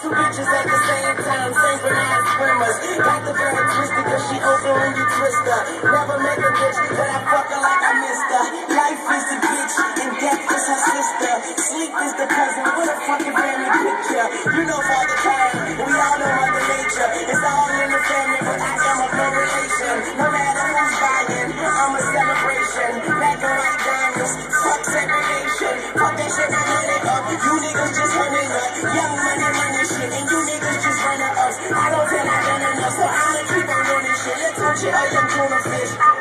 Two bitches at the same time, nine swimmers. Got the girl twisted cause she open when you twist her. Never met a bitch, but I fuck her like I missed her. Life is the bitch, and death is her sister. Sleep is the cousin, what a fucking family picture. You know Father Time, we all know Mother Nature. It's all in the family, but I am of no relation. No matter who's buying, I'm a celebration. Black and white diamonds, fuck segregation. Fuck that shit, it, a young tuna fish.